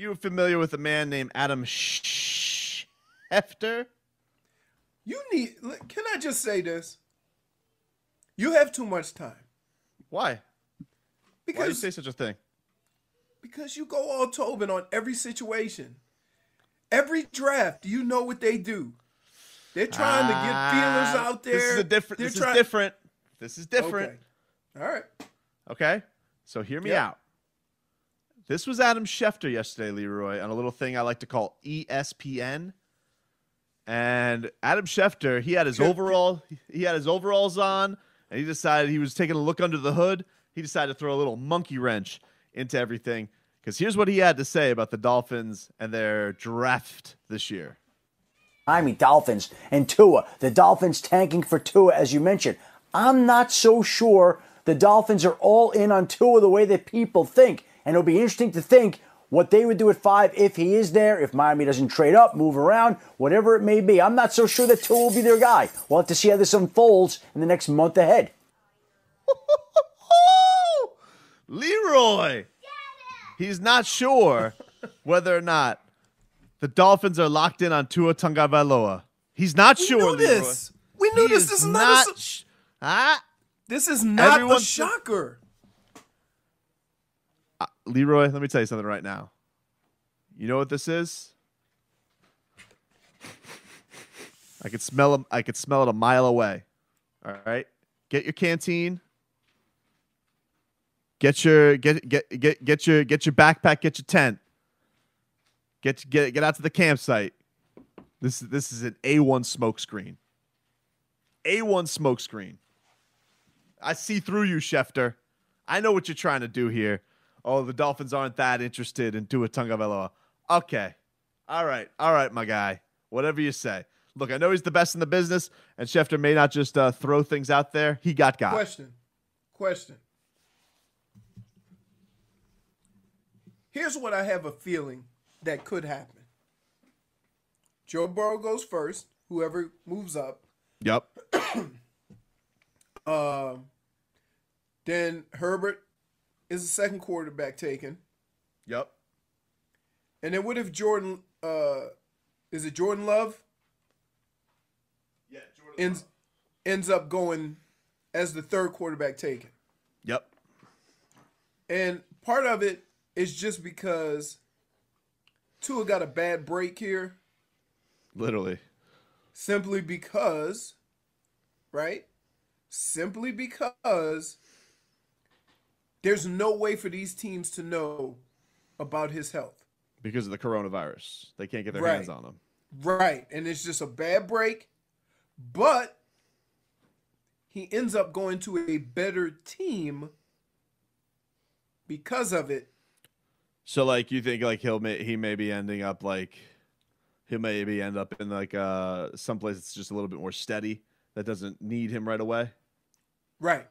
You familiar with a man named Adam Schefter? You need. Can I just say this? You have too much time. Why? Because Why do you say such a thing? Because you go all Tobin on every situation. Every draft, you know what they do. They're trying to get feelers Ah, out there. This is a different. They're This try- is different. This is different. Okay. All right. Okay. So hear me Yep. out. This was Adam Schefter yesterday, Leroy, on a little thing I like to call E ESPN. And Adam Schefter, he had his overall, he had his overalls on, and he decided he was taking a look under the hood. He decided to throw a little monkey wrench into everything. Because here's what he had to say about the Dolphins and their draft this year. Miami Dolphins and Tua. The Dolphins tanking for Tua, as you mentioned. I'm not so sure the Dolphins are all in on Tua the way that people think. And it'll be interesting to think what they would do at five if he is there, if Miami doesn't trade up, move around, whatever it may be. I'm not so sure that Tua will be their guy. We'll have to see how this unfolds in the next month ahead. Leroy. He's not sure whether or not the Dolphins are locked in on Tua Tagovailoa. He's not We sure. knew Leroy. this. We knew He this. is This is not. a, sh- ah, this is not Everyone- a shocker. Uh, Leroy. Let me tell you something right now. You know what this is? I could smell him. I could smell it a mile away. All right, get your canteen. Get your get get get get your get your backpack. Get your tent. Get get get out to the campsite. This this is an A1 smokescreen. A1 smokescreen. I see through you, Schefter. I know what you're trying to do here. Oh, the Dolphins aren't that interested in Tua Tagovailoa. Okay, all right, all right, my guy. Whatever you say. Look, I know he's the best in the business, and Schefter may not just uh, throw things out there. He got got. Question. Question. Here's what I have a feeling that could happen. Joe Burrow goes first. Whoever moves up. Yep. Um, then Herbert is the second quarterback taken. Yep. And then what if Jordan? Uh, is it Jordan Love Yeah. Jordan ends ends up going as the third quarterback taken? Yep. And part of it is just because Tua got a bad break here, Literally. simply because, right? Simply because there's no way for these teams to know about his health. Because of the coronavirus, they can't get their Right. hands on him. Right. And it's just a bad break, but he ends up going to a better team because of it. So, like, you think like he'll may, he may be ending up like he may be end up in like uh someplace that's just a little bit more steady that doesn't need him right away. Right.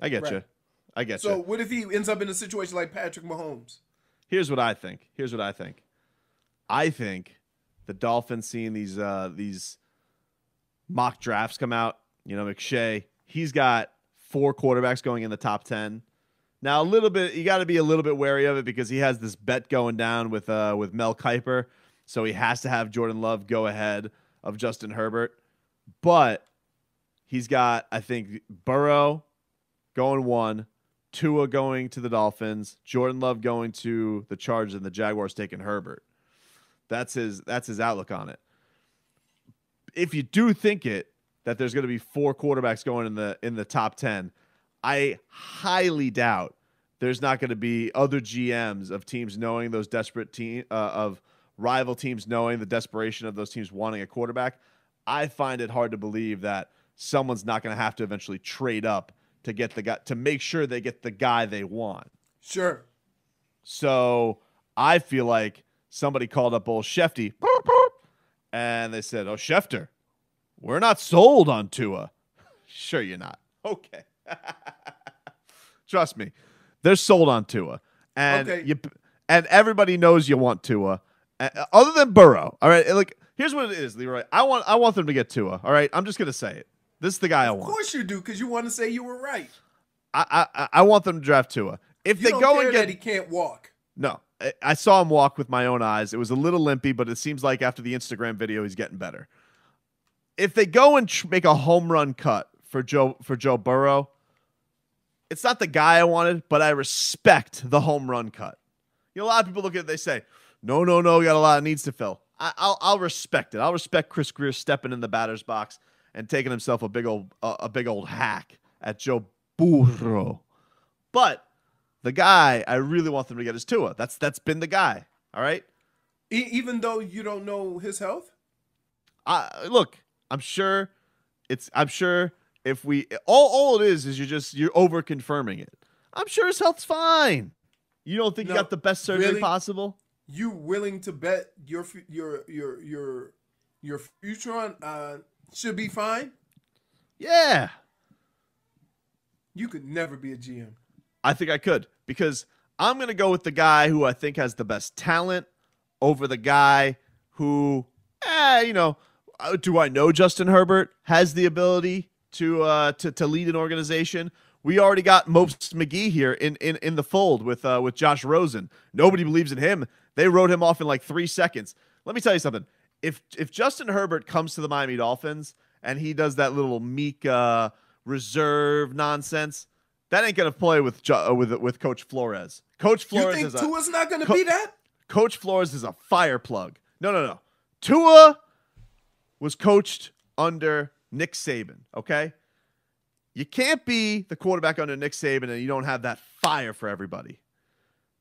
I get Right. you. I get So you. what if he ends up in a situation like Patrick Mahomes? Here's what I think. Here's what I think. I think the Dolphins seeing these uh these mock drafts come out, you know, McShay, he's got four quarterbacks going in the top 10. Now, a little bit you got to be a little bit wary of it because he has this bet going down with uh with Mel Kiper, so he has to have Jordan Love go ahead of Justin Herbert. But he's got I think Burrow going one, Tua going to the Dolphins, Jordan Love going to the Chargers, and the Jaguars taking Herbert. That's his that's his outlook on it. If you do think it that there's going to be four quarterbacks going in the in the top 10, I highly doubt there's not going to be other GMs of teams knowing those desperate team uh, of rival teams knowing the desperation of those teams wanting a quarterback. I find it hard to believe that someone's not going to have to eventually trade up to get the guy to make sure they get the guy they want. Sure. So I feel like somebody called up old Shefty and they said, Oh, Schefter, we're not sold on Tua. sure, you're not. Okay. Trust me, they're sold on Tua. And Okay. you and everybody knows you want Tua. Other than Burrow. All right. Like, here's what it is, Leroy. I want I want them to get Tua. All right. I'm just gonna say it. This is the guy I want. Of course you do, because you want to say you were right. I, I I want them to draft Tua. If You they go and that get he can't walk. no, I- I saw him walk with my own eyes. It was a little limpy, but it seems like after the Instagram video, he's getting better. If they go and tr- make a home run cut for Joe for Joe Burrow, it's not the guy I wanted, but I respect the home run cut. You know, a lot of people look at it, they say, "No, no, no, you got a lot of needs to fill." I, I'll I'll respect it. I'll respect Chris Grier stepping in the batter's box and taking himself a big old a, a big old hack at Joe Burrow. But the guy I really want them to get is Tua. That's that's been the guy. All right. E- even though you don't know his health. I look. I'm sure it's. I'm sure if we all all it is is you're just you're over confirming it. I'm sure his health's fine. You don't think No, you got the best surgery really? possible? You willing to bet your your your your your future on uh should be fine? Yeah, You could never be a GM. I think I could because I'm gonna go with the guy who I think has the best talent over the guy who, eh, you know, uh, do I know Justin Herbert has the ability to uh to to lead an organization? We already got Mopes McGee here in in in the fold with uh with Josh Rosen. Nobody believes in him. They wrote him off in like three seconds. Let me tell you something. If if Justin Herbert comes to the Miami Dolphins and he does that little meek uh, reserve nonsense, that ain't gonna play with uh, with with Coach Flores. Coach You Flores think is a not going to Co- be that? Coach Flores is a fire plug. No, no, no. Tua was coached under Nick Saban, okay? You can't be the quarterback under Nick Saban and you don't have that fire for everybody.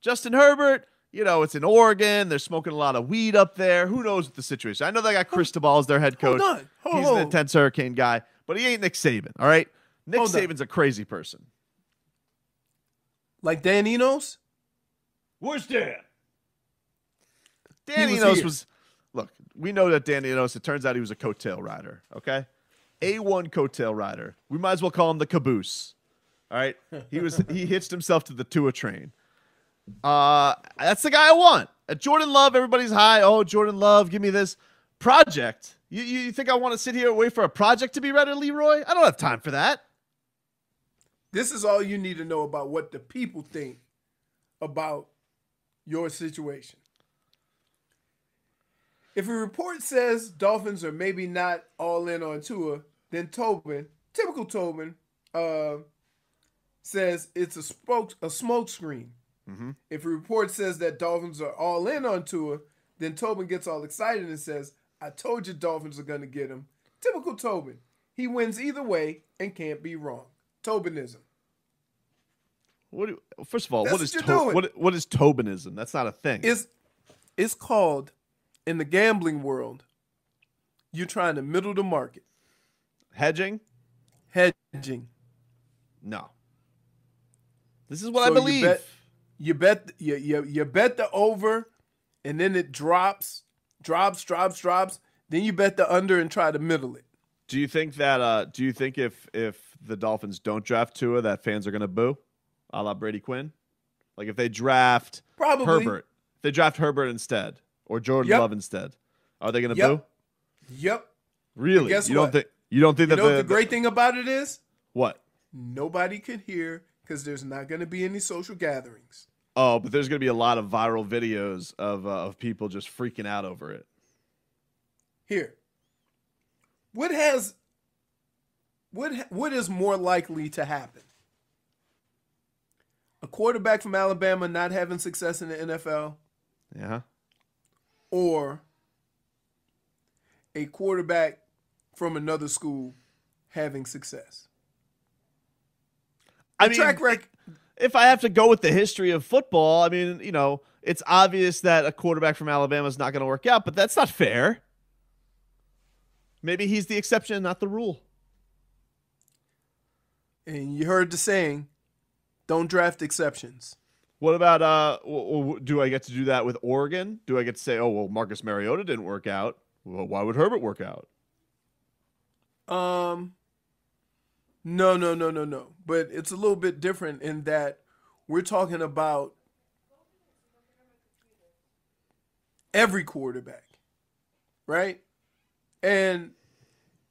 Justin Herbert, you know, it's in Oregon. They're smoking a lot of weed up there. Who knows what the situation? I know they got oh, Cristobal as their head oh, coach. Hold on. Hold He's an intense hurricane guy, but he ain't Nick Saban, all right? Nick oh, Hold on. Saban's a crazy person. Like Dan Enos? Where's Dan? Dan He was Enos here. was, look, we know that Dan Enos, it turns out he was a coattail rider, okay? A1 coattail rider. We might as well call him the caboose. All right. He was he hitched himself to the Tua train. Uh that's the guy I want. At Jordan Love, everybody's high. Oh, Jordan Love, give me this project. You, you think I want to sit here and wait for a project to be ready, Leroy? I don't have time for that. This is all you need to know about what the people think about your situation. If a report says Dolphins are maybe not all in on Tua, then Tobin, typical Tobin, uh, says it's a smoke a smoke screen. Mm-hmm. If a report says that Dolphins are all in on Tua, then Tobin gets all excited and says, "I told you Dolphins are going to get him." Typical Tobin. He wins either way and can't be wrong. Tobinism. What do, first of all, That's what is, what, to, what, what is Tobinism? That's not a thing. It's it's called in the gambling world. You're trying to middle the market, Hedging? hedging. No. This is what So I you believe. bet- You bet you, you you bet the over, and then it drops, drops, drops, drops. Then you bet the under and try to middle it. Do you think that? Uh, do you think if if the Dolphins don't draft Tua, that fans are going to boo, a la Brady Quinn? Like if they draft Probably. Herbert, if they draft Herbert instead or Jordan Yep. Love instead, are they going to Yep. boo? Yep. Really? guess you don't think? You don't think You that know the, the great thing about it is? what? Nobody can hear because there's not going to be any social gatherings. Oh, but there's going to be a lot of viral videos of uh, of people just freaking out over it. Here, what has what what is more likely to happen? A quarterback from Alabama not having success in the NFL, Yeah. or a quarterback from another school having success. I The mean, track record. If I have to go with the history of football, I mean, you know, it's obvious that a quarterback from Alabama is not going to work out, but that's not fair. Maybe he's the exception, not the rule. And you heard the saying, don't draft exceptions. What about uh? do I get to do that with Oregon? Do I get to say, oh well, Marcus Mariota didn't work out? Well, why would Herbert work out? Um no, no, no, no, no. But it's a little bit different in that we're talking about every quarterback. Right? And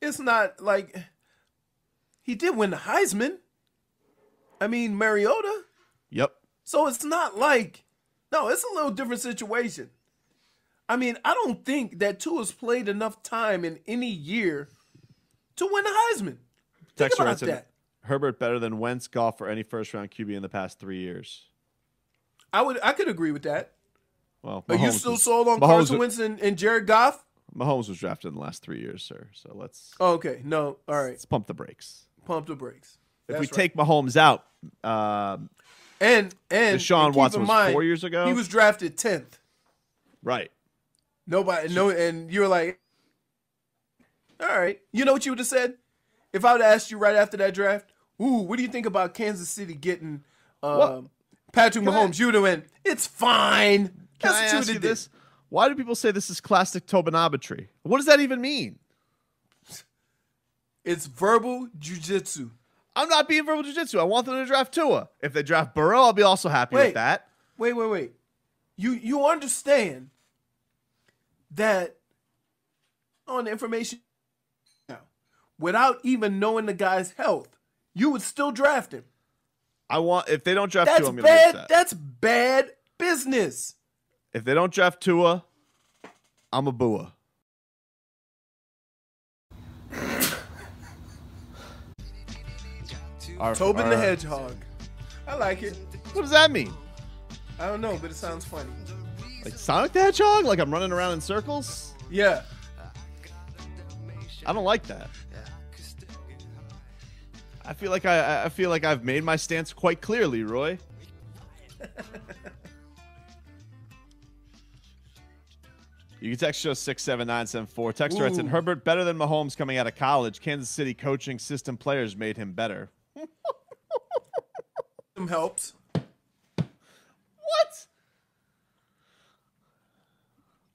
it's not like he did win the Heisman. I mean, Mariota. Yep. So it's not like No, it's a little different situation. I mean, I don't think that Tua's played enough time in any year to win the Heisman. Texter about that. Herbert better than Wentz, Goff, or any first round QB in the past three years. I would, I could agree with that. Well, Are you still was- sold on Mahomes Carson Wentz and, and Jared Goff? Mahomes was drafted in the last three years, sir. So let's Oh, okay, no, all right. let's pump the brakes. Pump the brakes. If we right. take Mahomes out, um, and and Deshaun and Watson was mind, four years ago? He was drafted tenth. right? Nobody, no, and you were like, all right. You know what you would have said if I would have asked you right after that draft? Ooh, what do you think about Kansas City getting um, What? Patrick Can I- Mahomes? You would have went, it's fine. Can That's I what ask you this? Why do people say this is classic Tobanometry? What does that even mean? It's verbal jujitsu. I'm not being verbal jiu-jitsu. I want them to draft Tua. If they draft Burrow, I'll be also happy Wait. with that. Wait, wait, wait. You you understand that on information now, without even knowing the guy's health, you would still draft him. I want if they don't draft That's Tua, I'm gonna be bad. upset. That's bad business. If they don't draft Tua, I'm a booa. Our- Tobin the Hedgehog. I like it. What does that mean? I don't know, but it sounds funny. Like Sonic the Hedgehog? Like I'm running around in circles? Yeah. I don't like that. I feel like I I feel like I've made my stance quite clearly, Roy. You can text show six seven nine seven four. Text writes in Herbert better than Mahomes coming out of college. Kansas City coaching system players made him better. Some helps. What?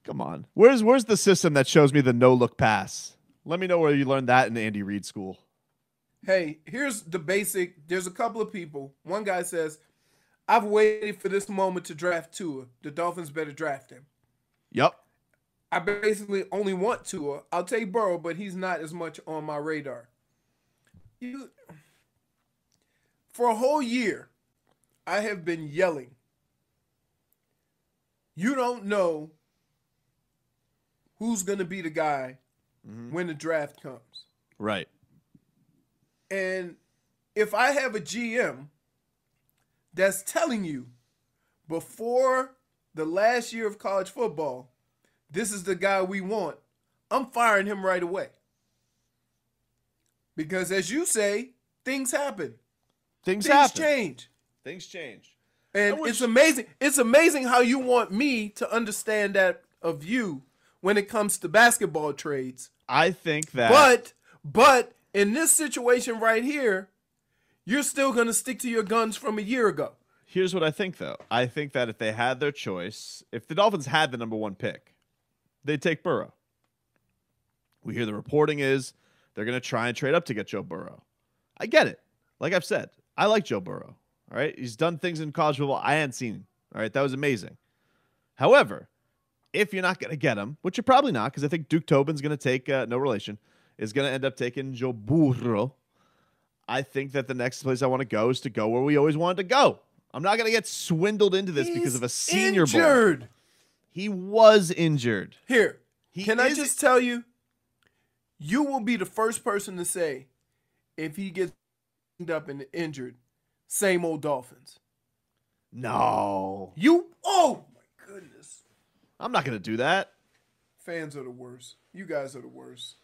Come on. Where's where's the system that shows me the no look pass? Let me know where you learned that in Andy Reid school. Hey, here's the basic. There's a couple of people. One guy says, I've waited for this moment to draft Tua. The Dolphins better draft him. Yep. I basically only want Tua. I'll take Burrow, but he's not as much on my radar. You for a whole year, I have been yelling. You don't know who's gonna be the guy mm-hmm. when the draft comes. Right. And if I have a GM that's telling you before the last year of college football, this is the guy we want, I'm firing him right away. Because as you say, things happen. Things, Things happen. change. Things change. And wish- it's amazing. It's amazing how you want me to understand that of you when it comes to basketball trades. I think that But but in this situation right here, you're still gonna stick to your guns from a year ago. here's what I think though. I think that if they had their choice, if the Dolphins had the number one pick, they'd take Burrow. We hear the reporting is they're gonna try and trade up to get Joe Burrow. I get it. Like I've said, I like Joe Burrow. All right. He's done things in college football I hadn't seen. All right. That was amazing. However, if you're not going to get him, which you're probably not, because I think Duke Tobin's going to take, uh, no relation, is going to end up taking Joe Burrow. I think that the next place I want to go is to go where we always wanted to go. I'm not going to get swindled into this because of a He's senior bowl. injured. He was injured. Here, He can I just tell you? You will be the first person to say if he gets up and injured, same old Dolphins. No. You oh my goodness. I'm not going to do that. Fans are the worst. You guys are the worst.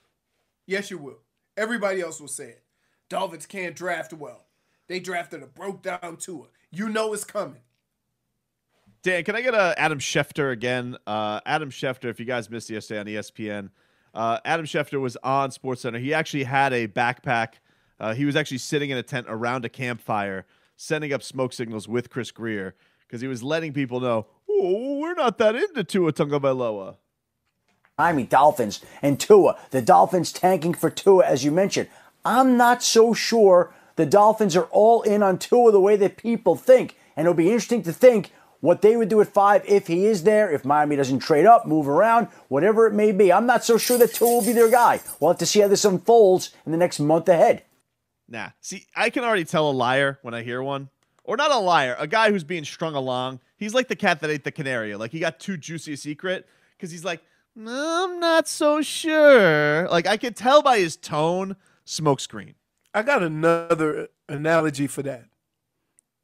Yes, you will. Everybody else will say it. Dolphins can't draft well. They drafted a broke down Tua. You know it's coming. Dan, can I get a Adam Schefter again? Uh, Adam Schefter, if you guys missed yesterday on ESPN, uh, Adam Schefter was on SportsCenter. He actually had a backpack. Uh, he was actually sitting in a tent around a campfire, sending up smoke signals with Chris Grier because he was letting people know, oh, we're not that into Tua Tagovailoa. Miami Dolphins and Tua. The Dolphins tanking for Tua, as you mentioned. I'm not so sure the Dolphins are all in on Tua the way that people think. And it'll be interesting to think what they would do at five if he is there, if Miami doesn't trade up, move around, whatever it may be. I'm not so sure that Tua will be their guy. We'll have to see how this unfolds in the next month ahead. Nah. See, I can already tell a liar when I hear one. or not a liar, a guy who's being strung along. He's like the cat that ate the canary. Like he got too juicy a secret because he's like, I'm not so sure. Like I could tell by his tone, smokescreen. I got another analogy for that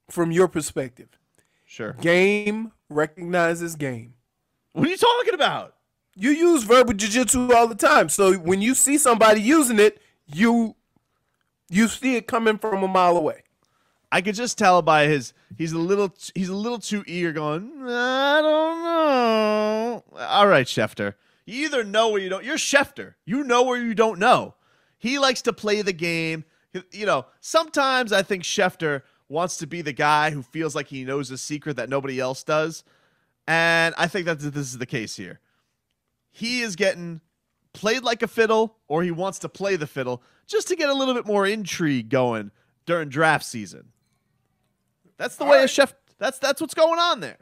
from your perspective. Sure. Game recognizes game. What are you talking about? You use verbal jujitsu all the time. So when you see somebody using it, you you see it coming from a mile away. I could just tell by his he's a little he's a little too eager going, I don't know. All right, Schefter. You either know or you don't. You're Schefter. You know or you don't know. He likes to play the game. You know, sometimes I think Schefter wants to be the guy who feels like he knows a secret that nobody else does. And I think that this is the case here. He is getting played like a fiddle, or he wants to play the fiddle just to get a little bit more intrigue going during draft season. That's the All way right. a chef. That's that's what's going on there.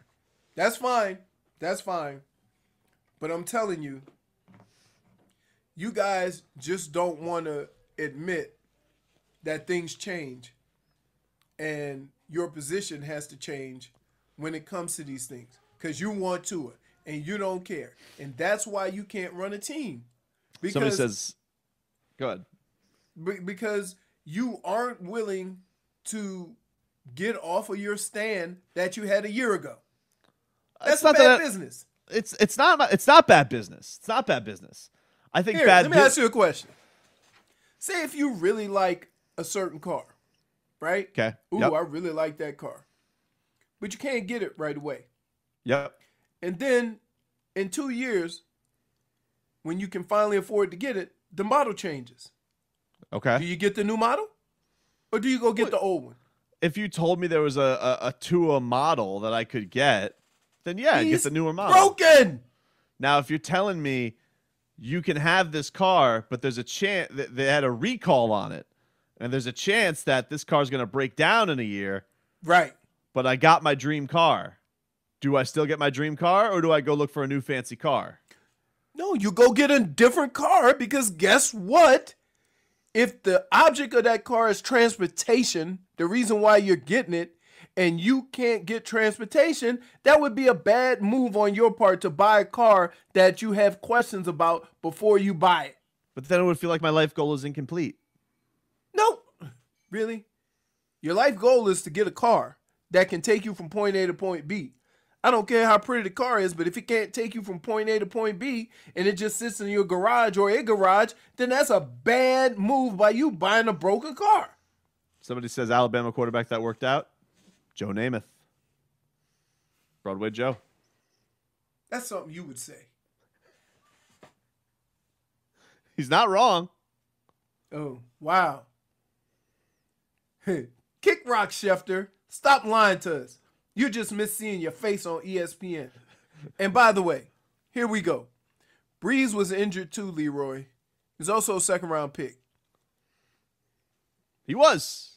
That's fine. That's fine. But I'm telling you, you guys just don't want to admit that things change and your position has to change when it comes to these things because you want to it and you don't care. And that's why you can't run a team. Because, Somebody says, "Go ahead." be- because you aren't willing to get off of your stand that you had a year ago. That's It's not bad that- business. It's it's not it's not bad business. It's not bad business. I think Here, bad. let me bu- ask you a question. Say if you really like a certain car, right? Okay. Ooh, Yep. I really like that car. But you can't get it right away. Yep. And then in two years, when you can finally afford to get it, the model changes. Okay. Do you get the new model? Or do you go get the old one? If you told me there was a a, a Tua model that I could get, then yeah, I'd get the newer model. Broken. Now, if you're telling me you can have this car, but there's a chance that they had a recall on it, and there's a chance that this car's going to break down in a year, Right. but I got my dream car. Do I still get my dream car, or do I go look for a new fancy car? No, you go get a different car because guess what? If the object of that car is transportation, the reason why you're getting it, and you can't get transportation, that would be a bad move on your part to buy a car that you have questions about before you buy it. But then it would feel like my life goal is incomplete. No, really? Your life goal is to get a car that can take you from point A to point B. I don't care how pretty the car is, but if it can't take you from point A to point B and it just sits in your garage or a garage, then that's a bad move by you buying a broken car. Somebody says Alabama quarterback that worked out, Joe Namath, Broadway Joe. That's something you would say. He's not wrong. Oh, wow. Kick Rock Schefter, stop lying to us. You just miss seeing your face on ESPN. And by the way, here we go. Brees was injured too, Leroy. He's also a second round pick. He was.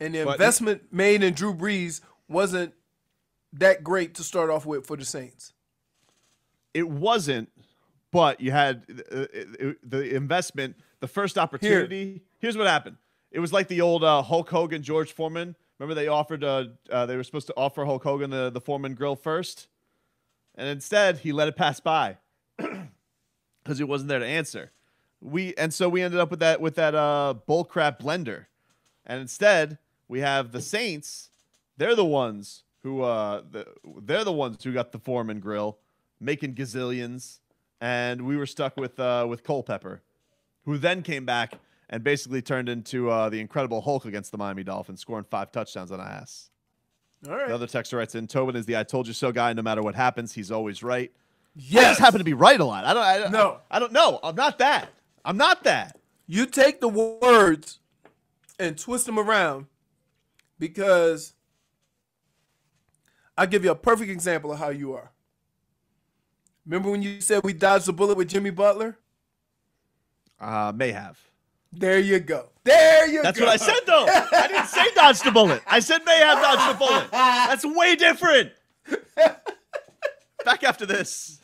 And the But- investment made in Drew Brees wasn't that great to start off with for the Saints. It wasn't, but you had uh, uh, the investment, the first opportunity. Here's what happened. It was like the old uh, Hulk Hogan, George Foreman. Remember they offered, uh, uh, they were supposed to offer Hulk Hogan the, the Foreman grill first, and instead he let it pass by because he wasn't there to answer. We and so we ended up with that with that uh, bullcrap blender, and instead we have the Saints. They're the ones who uh, the, they're the ones who got the Foreman grill, making gazillions, and we were stuck with uh, with Culpepper, who then came back and basically turned into uh, the Incredible Hulk against the Miami Dolphins, scoring five touchdowns on ass. All right. The other texter writes in, Tobin is the I told you so guy. No matter what happens, he's always right. I just happen to be right a lot. I don't. I, don't- No. I don't know. I'm not that. I'm not that. you take the words and twist them around because I'll give you a perfect example of how you are. Remember when you said we dodged the bullet with Jimmy Butler? Uh, may have. There you go. There you That's go. what I said though. I didn't say dodge the bullet. I said may have dodged the bullet. That's way different. Back after this.